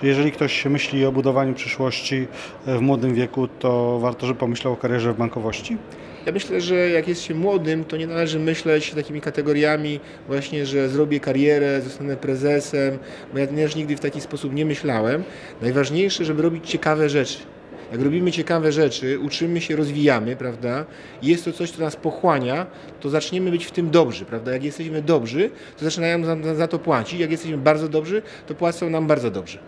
Czyli jeżeli ktoś myśli o budowaniu przyszłości e, w młodym wieku, to warto, żeby pomyślał o karierze w bankowości? Ja myślę, że jak jest się młodym, to nie należy myśleć takimi kategoriami właśnie, że zrobię karierę, zostanę prezesem, bo ja też nigdy w taki sposób nie myślałem. Najważniejsze, żeby robić ciekawe rzeczy. Jak robimy ciekawe rzeczy, uczymy się, rozwijamy, prawda? Jest to coś, co nas pochłania, to zaczniemy być w tym dobrzy, prawda? Jak jesteśmy dobrzy, to zaczynają nam za to płacić. Jak jesteśmy bardzo dobrzy, to płacą nam bardzo dobrze.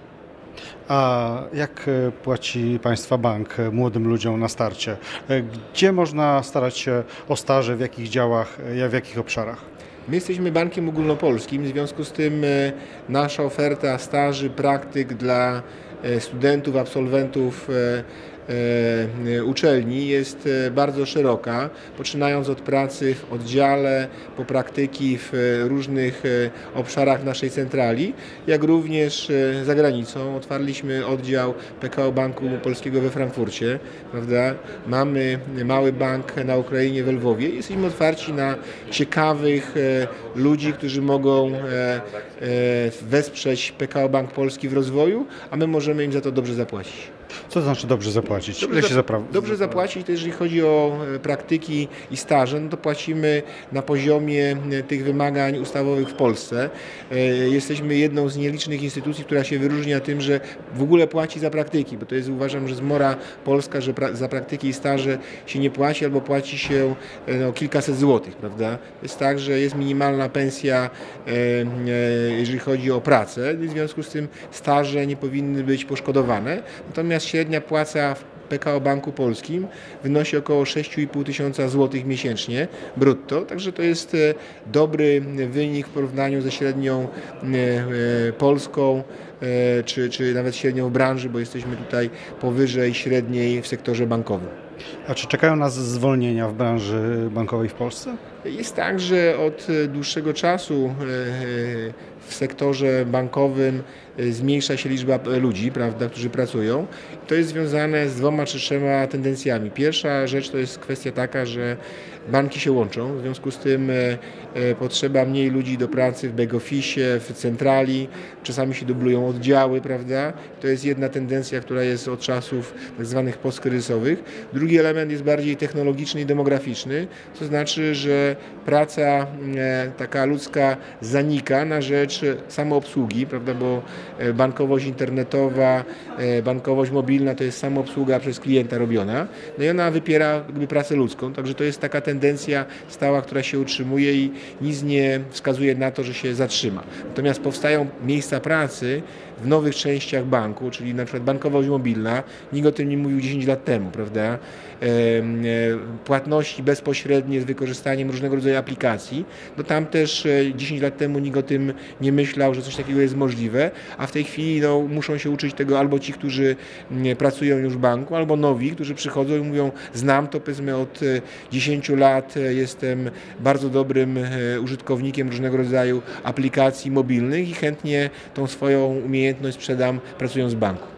A jak e, płaci Państwa bank e, młodym ludziom na starcie? E, Gdzie można starać się o staże, w jakich działach, w jakich obszarach? My jesteśmy bankiem ogólnopolskim, w związku z tym nasza oferta staży, praktyk dla studentów, absolwentów uczelni jest e, bardzo szeroka, poczynając od pracy w oddziale, po praktyki w e, różnych e, obszarach naszej centrali, jak również e, za granicą. Otwarliśmy oddział PKO Banku Polskiego we Frankfurcie, prawda? Mamy mały bank na Ukrainie w Lwowie. Jesteśmy otwarci na ciekawych e, ludzi, którzy mogą e, e, wesprzeć PKO Bank Polski w rozwoju, a my możemy im za to dobrze zapłacić. Co to znaczy dobrze zapłacić? Dobrze Ile się zap- zapra- Dobrze zapłacić, to jeżeli chodzi o e, praktyki i staże, no to płacimy na poziomie e, tych wymagań ustawowych w Polsce. E, Jesteśmy jedną z nielicznych instytucji, która się wyróżnia tym, że w ogóle płaci za praktyki, bo to jest uważam, że zmora polska, że pra- za praktyki i staże się nie płaci albo płaci się no, kilkaset złotych, prawda? Jest tak, że jest minimalna pensja, jeżeli chodzi o pracę, w związku z tym staże nie powinny być poszkodowane, natomiast średnia płaca w PKO Banku Polskim wynosi około 6,5 tysiąca złotych miesięcznie brutto, także to jest e, dobry wynik w porównaniu ze średnią e, e, polską czy, czy nawet średnią branży, bo jesteśmy tutaj powyżej średniej w sektorze bankowym. A czy czekają nas zwolnienia w branży bankowej w Polsce? Jest tak, że od dłuższego czasu e, e, w sektorze bankowym e, zmniejsza się liczba ludzi, prawda, którzy pracują. To jest związane z dwoma czy trzema tendencjami. Pierwsza rzecz to jest kwestia taka, że banki się łączą, w związku z tym potrzeba mniej ludzi do pracy w back office, w centrali, czasami się dublują oddziały, prawda? To jest jedna tendencja, która jest od czasów tak zwanych postkryzysowych. Drugi element jest bardziej technologiczny i demograficzny, to znaczy, że praca e, taka ludzka zanika na rzecz samoobsługi, prawda? Bo e, bankowość internetowa, e, bankowość mobilna to jest samoobsługa przez klienta robiona, no i ona wypiera jakby pracę ludzką, także to jest taka tendencja stała, która się utrzymuje i nic nie wskazuje na to, że się zatrzyma. Natomiast powstają miejsca pracy w nowych częściach banku, czyli na przykład bankowość mobilna, nikt o tym nie mówił 10 lat temu, prawda? Płatności bezpośrednie z wykorzystaniem różnego rodzaju aplikacji, no tam też e, 10 lat temu nikt o tym nie myślał, że coś takiego jest możliwe, a w tej chwili no, muszą się uczyć tego albo ci, którzy mm, pracują już w banku, albo nowi, którzy przychodzą i mówią, znam to powiedzmy od e, 10 lat, e, jestem bardzo dobrym e, użytkownikiem różnego rodzaju aplikacji mobilnych i chętnie tą swoją umiejętność sprzedam pracując w banku.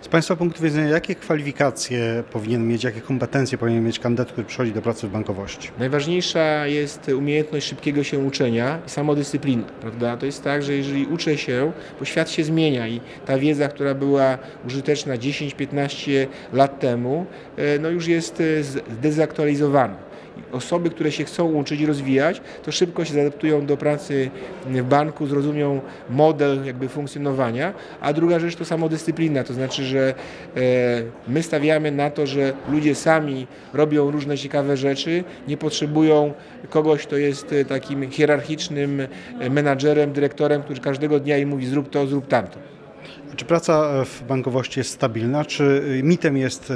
Z Państwa punktu widzenia, jakie kwalifikacje powinien mieć, jakie kompetencje powinien mieć kandydat, który przychodzi do pracy w bankowości? Najważniejsza jest umiejętność szybkiego się uczenia i samodyscyplina, prawda? To jest tak, że jeżeli uczę się, bo świat się zmienia i ta wiedza, która była użyteczna 10-15 lat temu, e, no już jest e, zdezaktualizowana. Osoby, które się chcą uczyć i rozwijać, to szybko się zaadaptują do pracy w banku, zrozumią model jakby funkcjonowania, a druga rzecz to samodyscyplina, to znaczy, że e, my stawiamy na to, że ludzie sami robią różne ciekawe rzeczy, nie potrzebują kogoś, kto jest e, takim hierarchicznym e, menadżerem, dyrektorem, który każdego dnia im mówi zrób to, zrób tamto. Czy praca w bankowości jest stabilna, czy mitem jest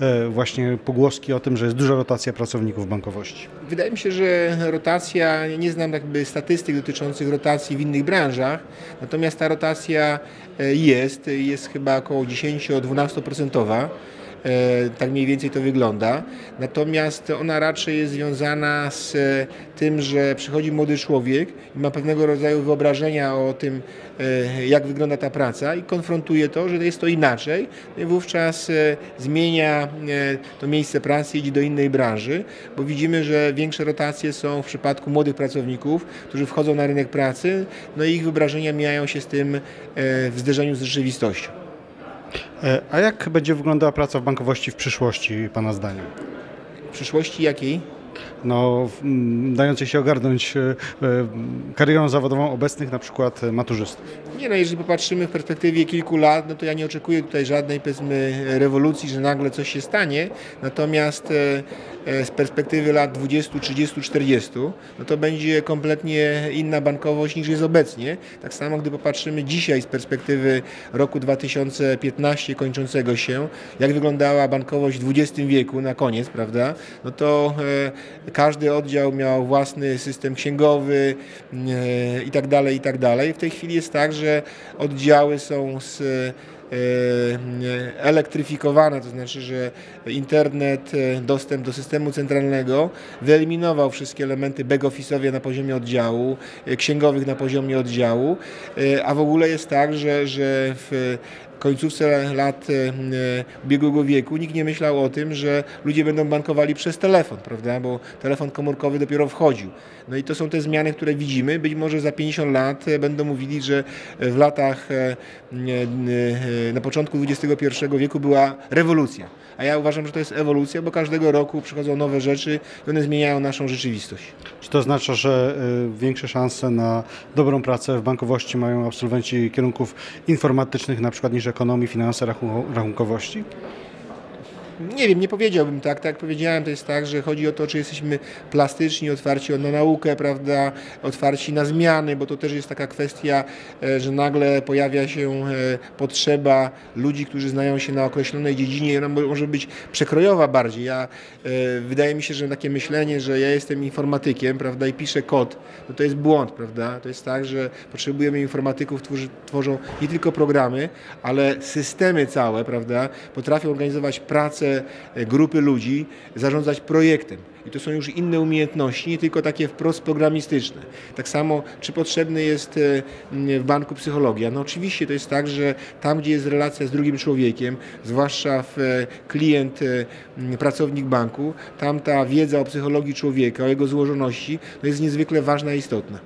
e, właśnie pogłoski o tym, że jest duża rotacja pracowników bankowości? Wydaje mi się, że rotacja, nie znam jakby statystyk dotyczących rotacji w innych branżach, natomiast ta rotacja e, jest, jest chyba około 10-12%. E, tak mniej więcej to wygląda. Natomiast ona raczej jest związana z e, tym, że przychodzi młody człowiek i ma pewnego rodzaju wyobrażenia o tym, e, jak wygląda ta praca i konfrontuje to, że jest to inaczej. I wówczas zmienia to miejsce pracy, idzie do innej branży, bo widzimy, że większe rotacje są w przypadku młodych pracowników, którzy wchodzą na rynek pracy, no i ich wyobrażenia mijają się z tym w zderzeniu z rzeczywistością. E, a jak będzie wyglądała praca w bankowości w przyszłości, Pana zdaniem? W przyszłości jakiej? No, dającej się ogarnąć e, e, karierą zawodową obecnych na przykład maturzystów. Nie no, jeżeli popatrzymy w perspektywie kilku lat, no to ja nie oczekuję tutaj żadnej powiedzmy rewolucji, że nagle coś się stanie. Natomiast z perspektywy lat 20, 30, 40, no to będzie kompletnie inna bankowość niż jest obecnie. Tak samo gdy popatrzymy dzisiaj z perspektywy roku 2015 kończącego się, jak wyglądała bankowość w XX wieku na koniec, prawda? No to e, każdy oddział miał własny system księgowy e, i tak tak. W tej chwili jest tak, że oddziały są z elektryfikowane, to znaczy, że internet, e, dostęp do systemu centralnego wyeliminował wszystkie elementy back-office'owe na poziomie oddziału, e, księgowych na poziomie oddziału, a w ogóle jest tak, że, że w końcówce lat ubiegłego wieku nikt nie myślał o tym, że ludzie będą bankowali przez telefon, prawda? Bo telefon komórkowy dopiero wchodził. No i to są te zmiany, które widzimy. Być może za 50 lat będą mówili, że w latach na początku XXI wieku była rewolucja. A ja uważam, że to jest ewolucja, bo każdego roku przychodzą nowe rzeczy i one zmieniają naszą rzeczywistość. Czy to oznacza, że y, większe szanse na dobrą pracę w bankowości mają absolwenci kierunków informatycznych, na przykład niż ekonomii, finanse, rachunkowości? Nie wiem, nie powiedziałbym tak. Tak jak powiedziałem, to jest tak, że chodzi o to, czy jesteśmy plastyczni, otwarci na naukę, prawda, otwarci na zmiany, bo to też jest taka kwestia, e, że nagle pojawia się e, potrzeba ludzi, którzy znają się na określonej dziedzinie, ona może być przekrojowa bardziej. Ja, e, wydaje mi się, że takie myślenie, że ja jestem informatykiem, prawda, i piszę kod, no to jest błąd, prawda. To jest tak, że potrzebujemy informatyków, którzy tworzą nie tylko programy, ale systemy całe, prawda, potrafią organizować pracę E, grupy ludzi zarządzać projektem. I to są już inne umiejętności, nie tylko takie wprost programistyczne. Tak samo, czy potrzebny jest e, w banku psychologia? No oczywiście to jest tak, że tam, gdzie jest relacja z drugim człowiekiem, zwłaszcza w e, klient, pracownik banku, tam ta wiedza o psychologii człowieka, o jego złożoności, to jest niezwykle ważna i istotna.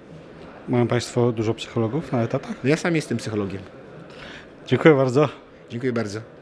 Mają Państwo dużo psychologów na etatach? No ja sam jestem psychologiem. Dziękuję bardzo. Dziękuję bardzo.